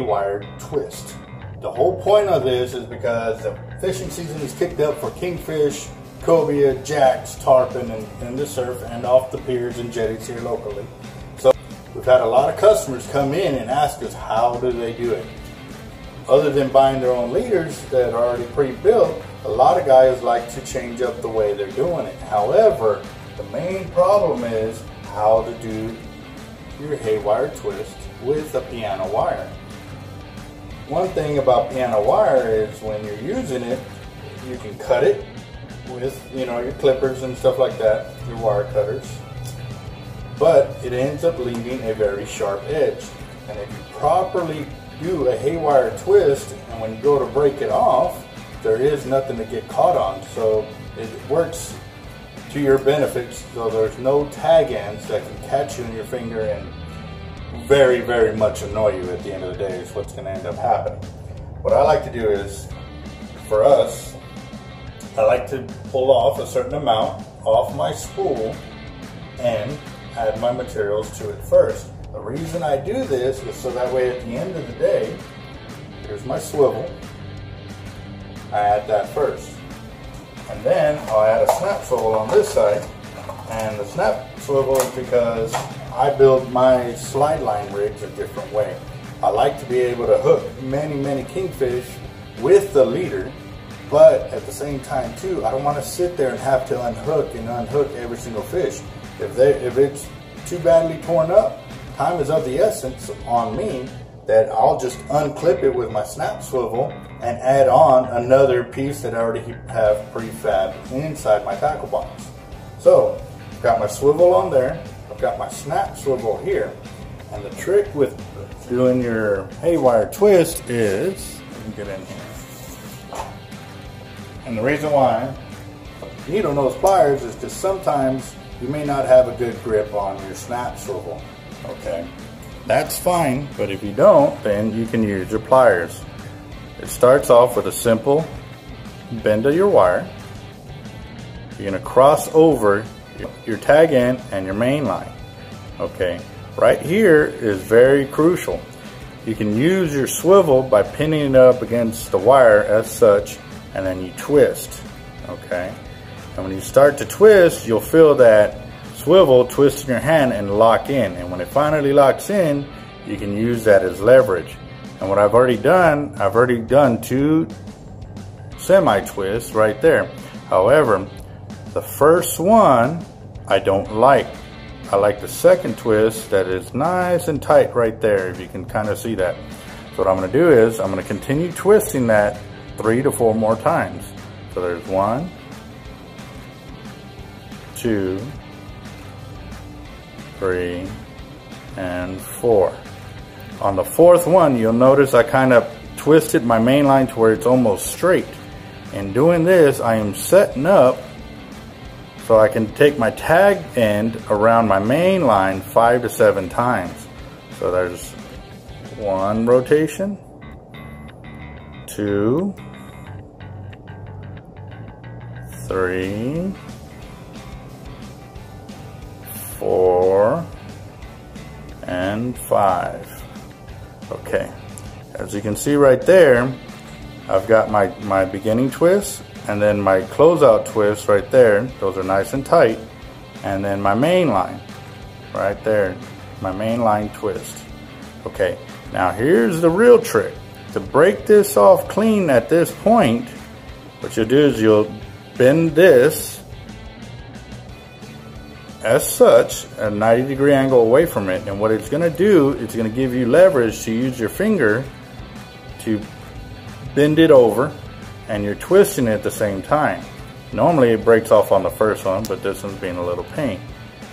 to twist. The whole point of this is because the fishing season is kicked up for kingfish, cobia, jacks, tarpon, and, and the surf, and off the piers and jetties here locally. So we've had a lot of customers come in and ask us how do they do it. Other than buying their own leaders that are already pre-built, a lot of guys like to change up the way they're doing it. However, the main problem is how to do your haywire twist with a piano wire. One thing about piano wire is when you're using it, you can cut it with, you know, your clippers and stuff like that, your wire cutters. But it ends up leaving a very sharp edge. And if you properly do a haywire twist, and when you go to break it off, there is nothing to get caught on. So it works to your benefits. So there's no tag ends that can catch you in your finger and very, very much annoy you at the end of the day is what's going to end up happening. What I like to do is, for us, I like to pull off a certain amount off my spool and add my materials to it first. The reason I do this is so that way at the end of the day, here's my swivel. I add that first. And then I'll add a snap swivel on this side. And the snap swivel is because I build my slide line rigs a different way. I like to be able to hook many, many kingfish with the leader, but at the same time too, I don't want to sit there and have to unhook and unhook every single fish. If they, if it's too badly torn up, time is of the essence on me that I'll just unclip it with my snap swivel and add on another piece that I already have prefab inside my tackle box. So, got my swivel on there, I've got my snap swivel here, and the trick with doing your haywire twist is, get in here. And the reason why needle nose pliers is because sometimes you may not have a good grip on your snap swivel, okay? That's fine, but if you don't, then you can use your pliers. It starts off with a simple bend of your wire. You're gonna cross over your tag end and your main line. Okay, right here is very crucial. You can use your swivel by pinning it up against the wire as such, and then you twist. Okay, and when you start to twist, you'll feel that swivel twist in your hand and lock in. And when it finally locks in, you can use that as leverage. And what I've already done, I've already done two semi-twists right there. However, the first one I don't like. I like the second twist that is nice and tight right there, if you can kind of see that. So what I'm gonna do is, I'm gonna continue twisting that three to four more times. So there's one, two, three, and four. On the fourth one, you'll notice I kind of twisted my main line to where it's almost straight. In doing this, I am setting up so I can take my tag end around my main line five to seven times. So there's one rotation, two, three, four, and five. Okay, as you can see right there, I've got my, my beginning twist and then my closeout twist right there. Those are nice and tight. And then my main line right there, my main line twist. Okay, now here's the real trick. To break this off clean at this point, what you'll do is you'll bend this as such, a 90 degree angle away from it. And what it's gonna do, it's gonna give you leverage to use your finger to bend it over and you're twisting it at the same time. Normally it breaks off on the first one, but this one's being a little pain.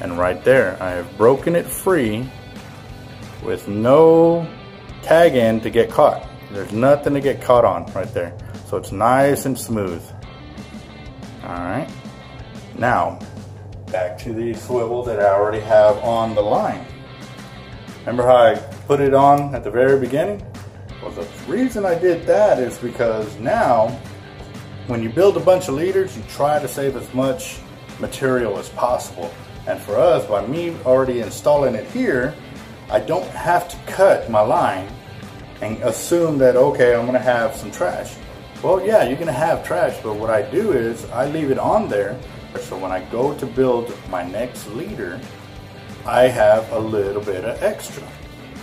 And right there, I have broken it free with no tag end to get caught. There's nothing to get caught on right there. So it's nice and smooth. All right. Now, back to the swivel that I already have on the line. Remember how I put it on at the very beginning? Well, the reason I did that is because now, when you build a bunch of leaders, you try to save as much material as possible. And for us, by me already installing it here, I don't have to cut my line and assume that, okay, I'm gonna have some trash. Well, yeah, you're gonna have trash, but what I do is I leave it on there, so when I go to build my next leader, I have a little bit of extra.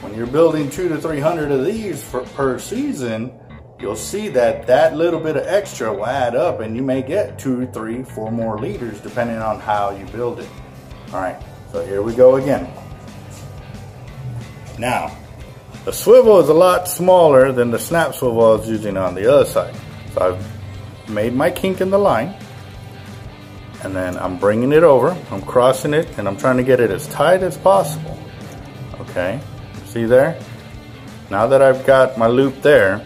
When you're building two to 300 of these for, per season, you'll see that that little bit of extra will add up and you may get two, three, four more leaders depending on how you build it. All right, so here we go again. Now, the swivel is a lot smaller than the snap swivel I was using on the other side. So I've made my kink in the line and then I'm bringing it over, I'm crossing it and I'm trying to get it as tight as possible. Okay, see there? Now that I've got my loop there,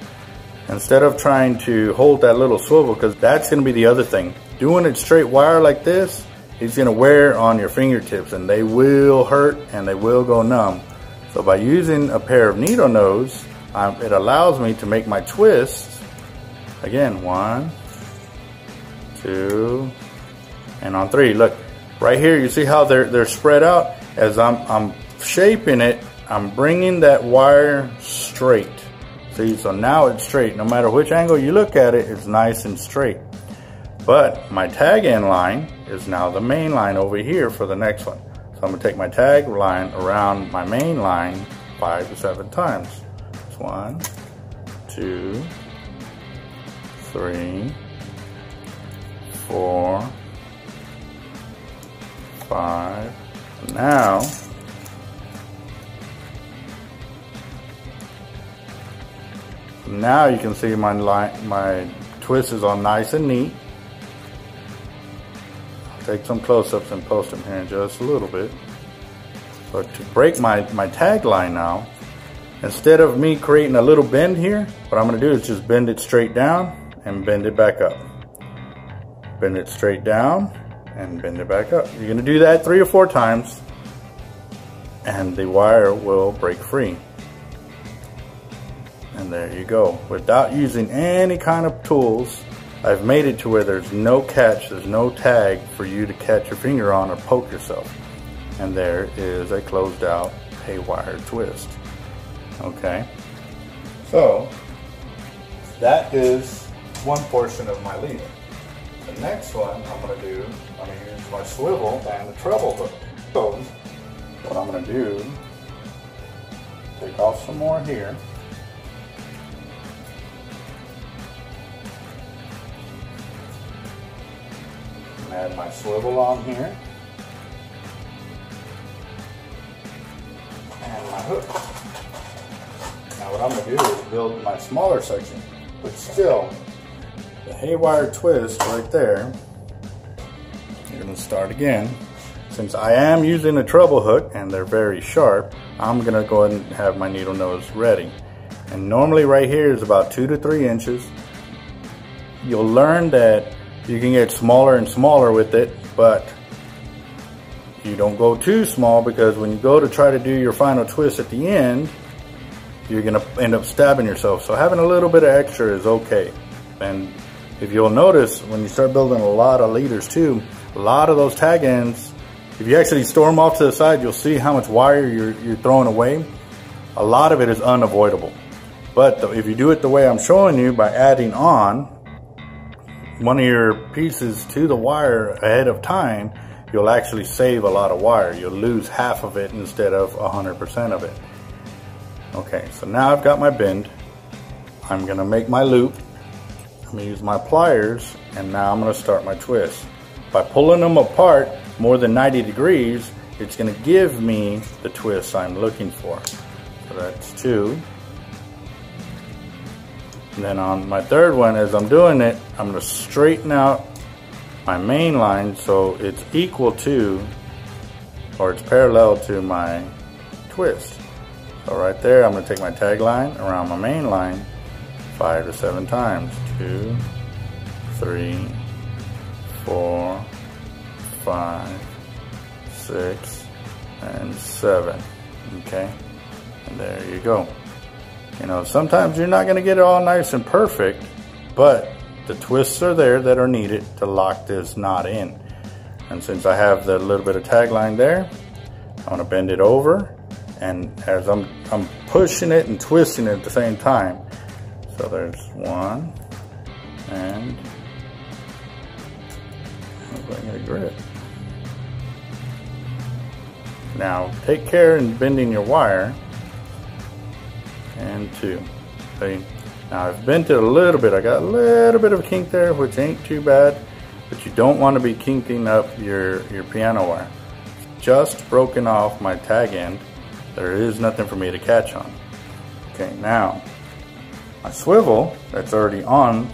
instead of trying to hold that little swivel, because that's gonna be the other thing. Doing it straight wire like this, it's gonna wear on your fingertips and they will hurt and they will go numb. So by using a pair of needle nose, um, it allows me to make my twists. Again, one, two, and on three. Look, right here, you see how they're, they're spread out? As I'm, I'm shaping it, I'm bringing that wire straight. See, so now it's straight. No matter which angle you look at it, it's nice and straight. But my tag end line is now the main line over here for the next one. So I'm gonna take my tag line around my main line five to seven times. It's one, two, three, four, five. Now, now you can see my line, my twist is all nice and neat take some close-ups and post them here in just a little bit. But to break my, my tag line now, instead of me creating a little bend here, what I'm gonna do is just bend it straight down and bend it back up. Bend it straight down and bend it back up. You're gonna do that three or four times and the wire will break free. And there you go. Without using any kind of tools, I've made it to where there's no catch, there's no tag for you to catch your finger on or poke yourself. And there is a closed out haywire twist. Okay, so that is one portion of my leader. The next one I'm going to do, I'm going to use my swivel and the treble hook. So what I'm going to do, take off some more here. Add my swivel on here. And my hook. Now what I'm to do is build my smaller section, but still, the haywire twist right there, you're to start again. Since I am using a treble hook and they're very sharp, I'm going to go ahead and have my needle nose ready. And normally right here is about two to three inches. You'll learn that you can get smaller and smaller with it, but you don't go too small because when you go to try to do your final twist at the end, you're gonna end up stabbing yourself. So having a little bit of extra is okay. And if you'll notice, when you start building a lot of leaders too, a lot of those tag ends, if you actually store them off to the side, you'll see how much wire you're, you're throwing away. A lot of it is unavoidable. But if you do it the way I'm showing you by adding on, one of your pieces to the wire ahead of time, you'll actually save a lot of wire. You'll lose half of it instead of 100% of it. Okay, so now I've got my bend. I'm gonna make my loop. I'm gonna use my pliers, and now I'm gonna start my twist. By pulling them apart more than 90 degrees, it's gonna give me the twist I'm looking for. So that's two. And then on my third one, as I'm doing it, I'm gonna straighten out my main line so it's equal to, or it's parallel to my twist. So right there, I'm gonna take my tag line around my main line five to seven times. Two, three, four, five, six, and seven, okay? And there you go. You know, sometimes you're not going to get it all nice and perfect, but the twists are there that are needed to lock this knot in. And since I have the little bit of tagline there, I'm to bend it over And as I'm, I'm pushing it and twisting it at the same time. So there's one and I'm get a grip. Now take care in bending your wire and two. See? Now I've bent it a little bit. I got a little bit of a kink there, which ain't too bad, but you don't want to be kinking up your, your piano wire. Just broken off my tag end. There is nothing for me to catch on. Okay, now my swivel that's already on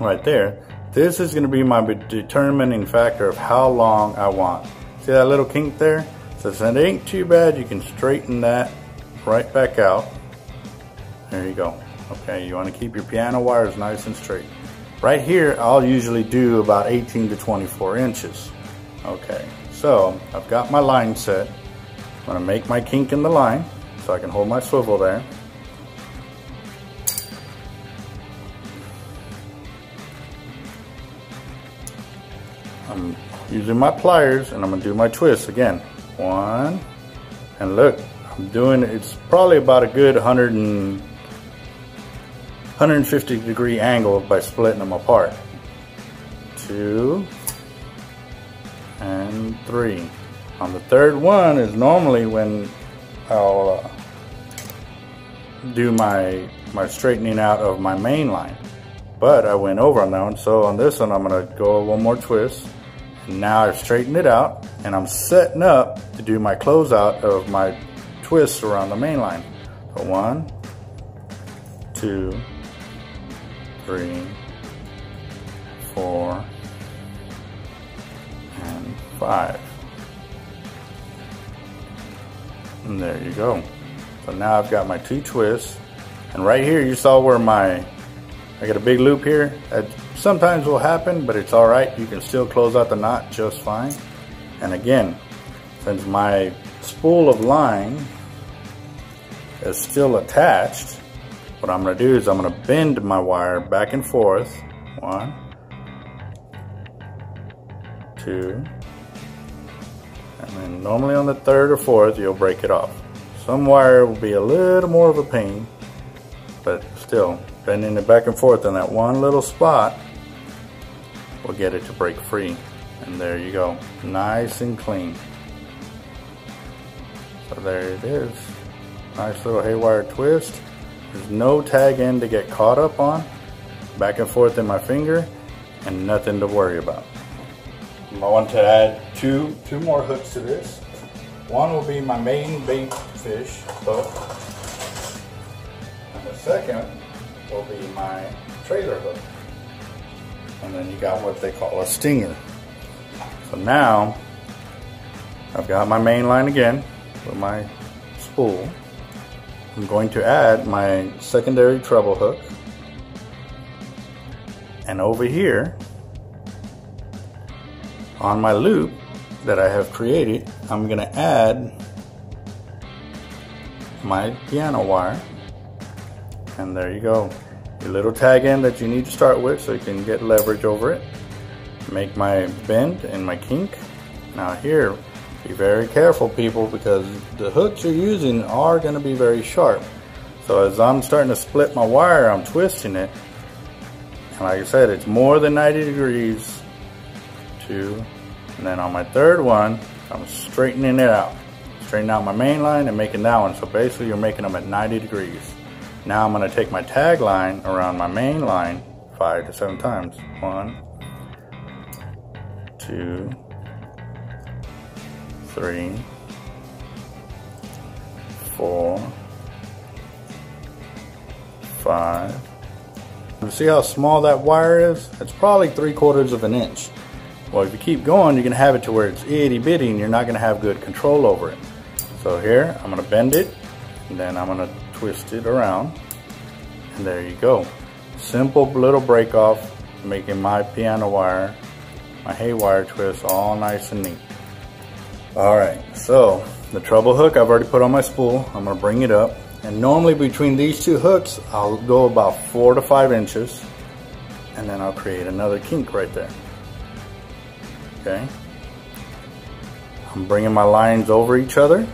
right there, this is going to be my determining factor of how long I want. See that little kink there? So since it ain't too bad, you can straighten that right back out. There you go. Okay, you want to keep your piano wires nice and straight. Right here, I'll usually do about 18 to 24 inches. Okay, so I've got my line set. I'm to make my kink in the line so I can hold my swivel there. I'm using my pliers and I'm gonna do my twist again. One, and look, I'm doing, it's probably about a good 100 and, 150 degree angle by splitting them apart. Two, and three. On the third one is normally when I'll uh, do my, my straightening out of my main line. But I went over on that one, so on this one I'm gonna go one more twist. Now I've straightened it out and I'm setting up to do my closeout of my twists around the main line. So one, two, three, four, and five. And there you go. So now I've got my two twists. And right here you saw where my, I got a big loop here. That sometimes will happen, but it's all right. You can still close out the knot just fine. And again, since my spool of line is still attached, what I'm gonna do is I'm gonna bend my wire back and forth. One, two, and then normally on the third or fourth, you'll break it off. Some wire will be a little more of a pain, but still, bending it back and forth in that one little spot will get it to break free. And there you go, nice and clean. So there it is. Nice little haywire twist. There's no tag end to get caught up on. Back and forth in my finger and nothing to worry about. I want to add two, two more hooks to this. One will be my main bait fish hook. And the second will be my trailer hook. And then you got what they call a stinger. So now, I've got my main line again with my spool. I'm going to add my secondary treble hook. And over here, on my loop, that I have created, I'm going to add my piano wire. And there you go. Your little tag end that you need to start with so you can get leverage over it. Make my bend and my kink. Now here, be very careful people because the hooks you're using are going to be very sharp. So as I'm starting to split my wire, I'm twisting it. And like I said, it's more than 90 degrees. Two, and then on my third one, I'm straightening it out. Straightening out my main line and making that one. So basically you're making them at 90 degrees. Now I'm gonna take my tag line around my main line five to seven times. One, two, three, four, five. See how small that wire is? It's probably three quarters of an inch. Well, if you keep going, you're gonna have it to where it's itty bitty and you're not gonna have good control over it. So here, I'm gonna bend it, and then I'm gonna twist it around, and there you go. Simple little break off, making my piano wire, my haywire twist all nice and neat. All right, so the treble hook I've already put on my spool. I'm gonna bring it up. And normally between these two hooks, I'll go about four to five inches, and then I'll create another kink right there okay? I'm bringing my lines over each other.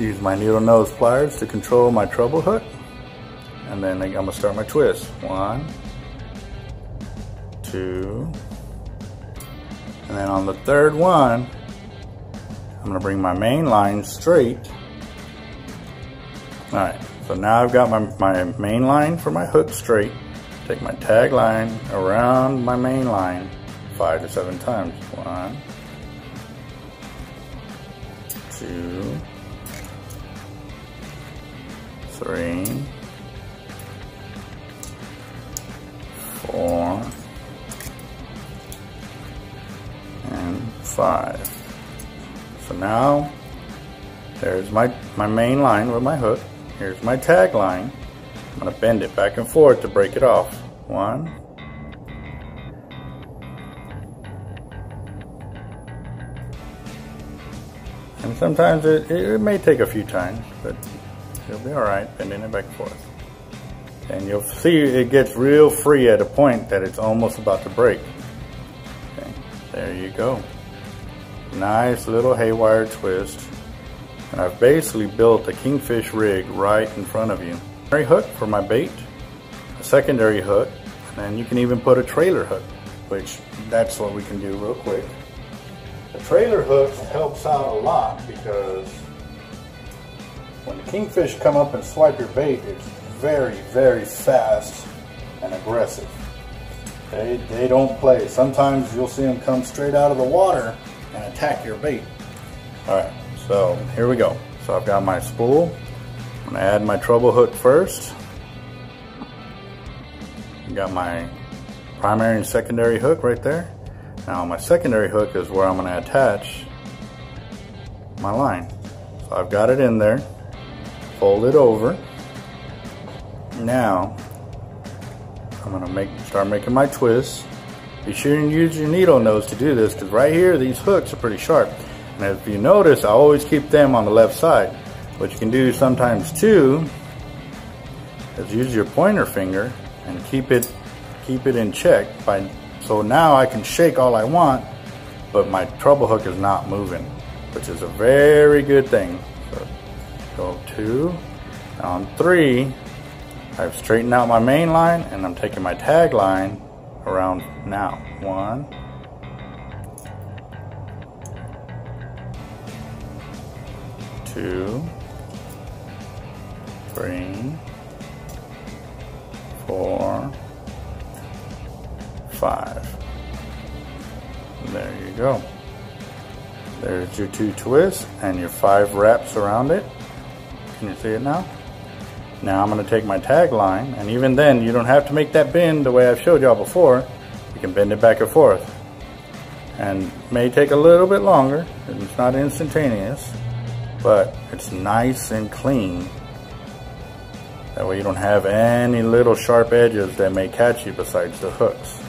Use my needle nose pliers to control my treble hook. And then I'm gonna start my twist. One, two, and then on the third one, I'm gonna bring my main line straight. All right, so now I've got my, my main line for my hook straight. Take my tag line around my main line five to seven times. One, two, three, four, and five. So now there's my, my main line with my hook. Here's my tag line. I'm gonna bend it back and forth to break it off. One. And sometimes it, it may take a few times, but you'll be all right bending it back and forth. And you'll see it gets real free at a point that it's almost about to break. Okay, there you go. Nice little haywire twist. And I've basically built a kingfish rig right in front of you. Primary hook for my bait, a secondary hook, and you can even put a trailer hook, which that's what we can do real quick. The trailer hook helps out a lot because when the kingfish come up and swipe your bait, it's very, very fast and aggressive. They, they don't play. Sometimes you'll see them come straight out of the water and attack your bait. All right, so here we go. So I've got my spool. I'm gonna add my treble hook first. Got my primary and secondary hook right there. Now my secondary hook is where I'm gonna attach my line. So I've got it in there, fold it over. Now, I'm gonna make start making my twists. Be sure and use your needle nose to do this because right here these hooks are pretty sharp. And if you notice, I always keep them on the left side. What you can do sometimes too is use your pointer finger and keep it keep it in check by so now I can shake all I want, but my treble hook is not moving, which is a very good thing. So go two, on three, I've straightened out my main line and I'm taking my tag line around now. One, two, three, four, five. And there you go. There's your two twists and your five wraps around it. Can you see it now? Now I'm going to take my tag line, and even then you don't have to make that bend the way I've showed y'all before. You can bend it back and forth. And may take a little bit longer, it's not instantaneous, but it's nice and clean. That way you don't have any little sharp edges that may catch you besides the hooks.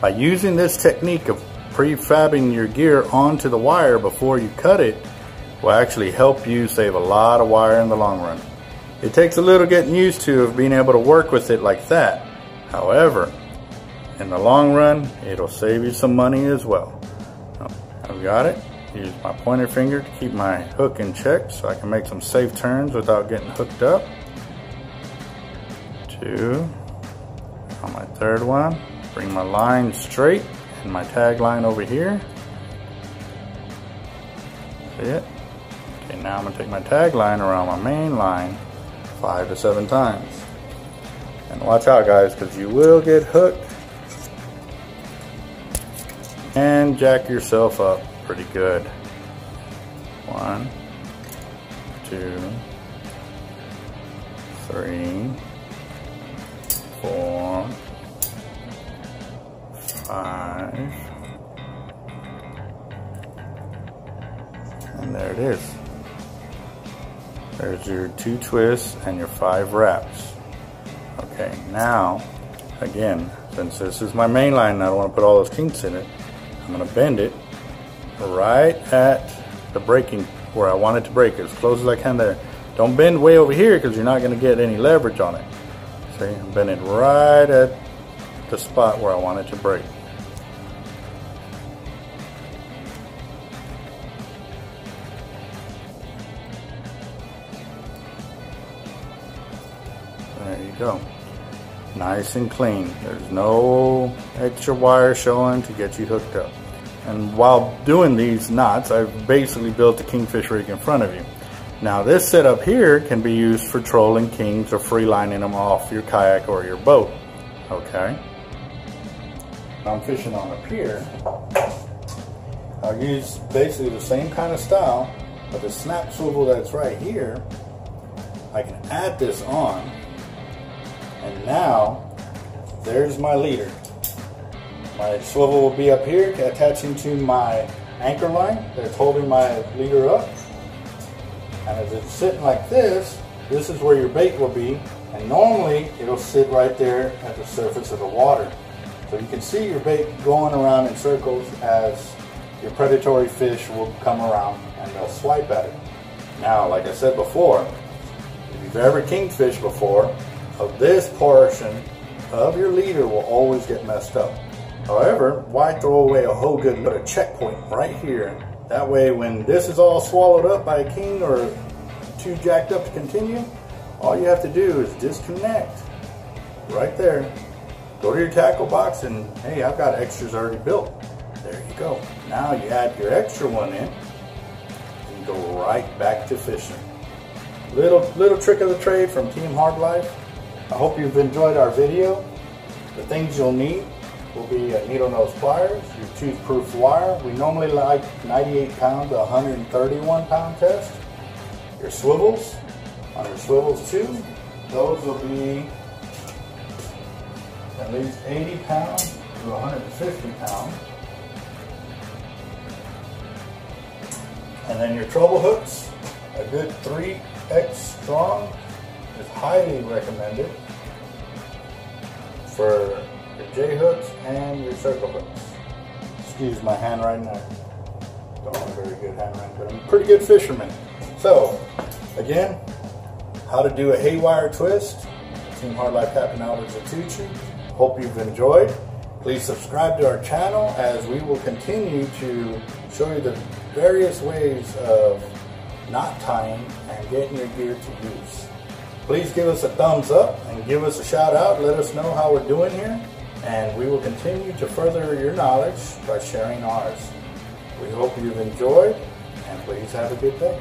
By using this technique of prefabbing your gear onto the wire before you cut it will actually help you save a lot of wire in the long run. It takes a little getting used to of being able to work with it like that. However, in the long run, it'll save you some money as well. I've got it. Use my pointer finger to keep my hook in check so I can make some safe turns without getting hooked up. Two. On my third one, bring my line straight and my tag line over here. See it? Now I'm gonna take my tag line around my main line five to seven times. And watch out guys, because you will get hooked and jack yourself up pretty good. One, two, three, four, five, and there it is. There's your two twists and your five wraps. Okay, now, again, since this is my main line I don't want to put all those kinks in it, I'm going to bend it right at the breaking where I want it to break as close as I can there. Don't bend way over here because you're not going to get any leverage on it. See, I'm bending right at the spot where I want it to break. Go. Nice and clean. There's no extra wire showing to get you hooked up. And while doing these knots, I've basically built a kingfish rig in front of you. Now this setup here can be used for trolling kings or freelining them off your kayak or your boat. Okay. I'm fishing on a pier. I'll use basically the same kind of style, but the snap swivel that's right here, I can add this on, and now there's my leader. My swivel will be up here attaching to my anchor line that's holding my leader up. And as it's sitting like this, this is where your bait will be. And normally it'll sit right there at the surface of the water. So you can see your bait going around in circles as your predatory fish will come around and they'll swipe at it. Now, like I said before, if you've ever kingfished before, of this portion of your leader will always get messed up. However, why throw away a whole good little checkpoint right here? That way when this is all swallowed up by a king or too jacked up to continue, all you have to do is disconnect right there. Go to your tackle box and hey, I've got extras already built. There you go. Now you add your extra one in and go right back to fishing. Little little trick of the trade from Team Hard Life. I hope you've enjoyed our video. The things you'll need will be uh, a needle nose pliers, your tooth-proof wire. We normally like 98 pound to 131 pound test. Your swivels, on your swivels too, those will be at least 80 pounds to 150 pounds. And then your treble hooks, a good 3X strong is highly recommended for your J hooks and your circle hooks. Excuse my handwriting. I don't have very good handwriting, but I'm a pretty good fisherman. So, again, how to do a haywire twist. Team Hard Life Captain Albert Zertuche. Hope you've enjoyed. Please subscribe to our channel as we will continue to show you the various ways of knot tying and getting your gear to use. Please give us a thumbs up and give us a shout out. Let us know how we're doing here and we will continue to further your knowledge by sharing ours. We hope you've enjoyed and please have a good day.